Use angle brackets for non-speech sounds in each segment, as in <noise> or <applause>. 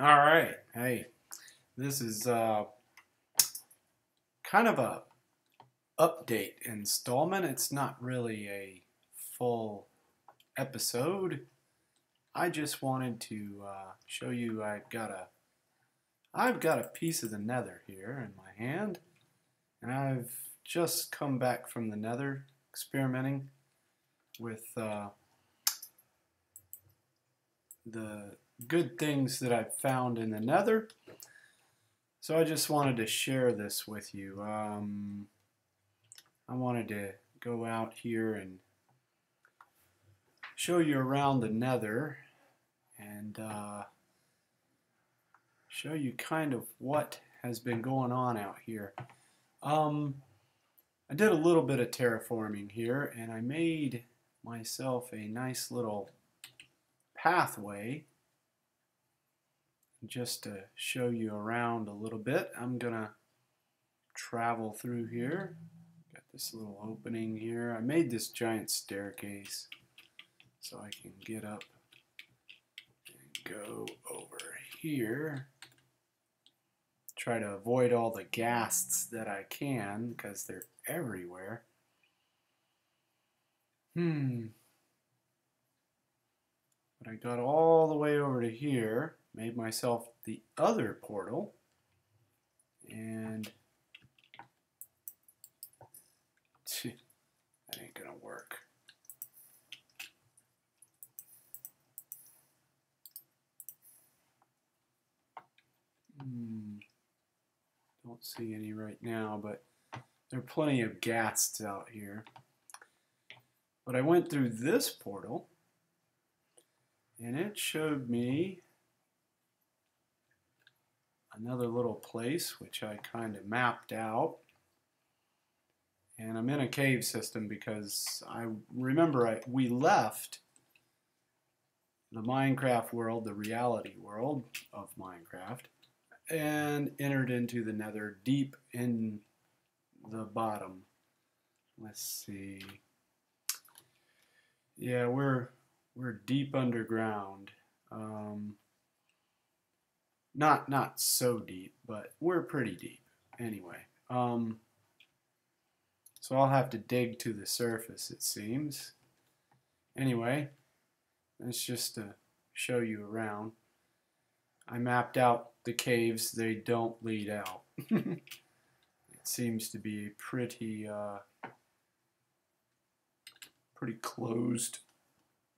All right. Hey, this is uh, kind of a update installment. It's not really a full episode. I just wanted to uh, show you I've got a I've got a piece of the nether here in my hand, and I've just come back from the nether experimenting with uh, the good things that I've found in the nether. So I just wanted to share this with you. Um, I wanted to go out here and show you around the nether and uh, show you kind of what has been going on out here. Um, I did a little bit of terraforming here and I made myself a nice little pathway just to show you around a little bit, I'm going to travel through here. Got this little opening here. I made this giant staircase so I can get up and go over here. Try to avoid all the ghasts that I can because they're everywhere. Hmm. But I got all the way over to here made myself the other portal and that ain't gonna work. Hmm. Don't see any right now, but there are plenty of ghasts out here. But I went through this portal and it showed me another little place which I kind of mapped out. And I'm in a cave system because I remember I, we left the Minecraft world, the reality world of Minecraft, and entered into the nether deep in the bottom. Let's see. Yeah, we're we're deep underground. Um, not not so deep, but we're pretty deep anyway. Um, so I'll have to dig to the surface, it seems. Anyway, that's just to show you around. I mapped out the caves. They don't lead out. <laughs> it seems to be a pretty, uh, pretty closed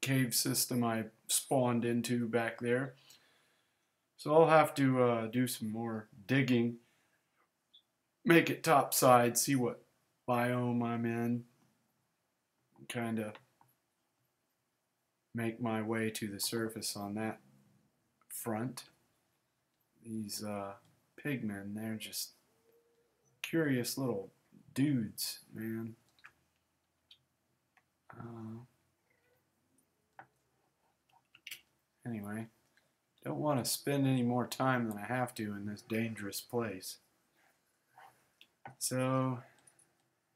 cave system I spawned into back there. So I'll have to uh, do some more digging, make it topside, see what biome I'm in, kind of make my way to the surface on that front. These uh, pigmen, they're just curious little dudes, man. Uh, anyway. Don't want to spend any more time than I have to in this dangerous place. So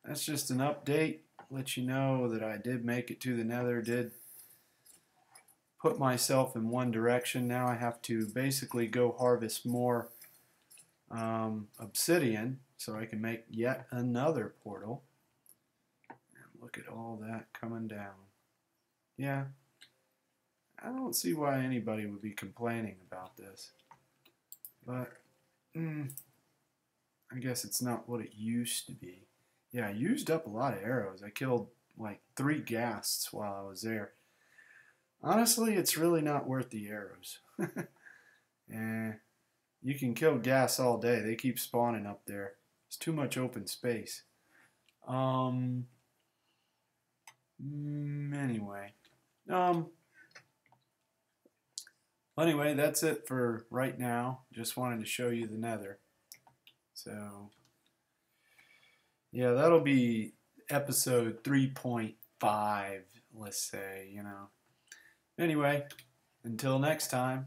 that's just an update. Let you know that I did make it to the nether, did put myself in one direction. Now I have to basically go harvest more um, obsidian so I can make yet another portal. And look at all that coming down. Yeah, I don't see why anybody would be complaining about this. But, mm, I guess it's not what it used to be. Yeah, I used up a lot of arrows. I killed like three ghasts while I was there. Honestly, it's really not worth the arrows. <laughs> eh, you can kill ghasts all day. They keep spawning up there. It's too much open space. Um. Mm, anyway, um, well, anyway, that's it for right now. Just wanted to show you the nether. So, yeah, that'll be episode 3.5, let's say, you know. Anyway, until next time.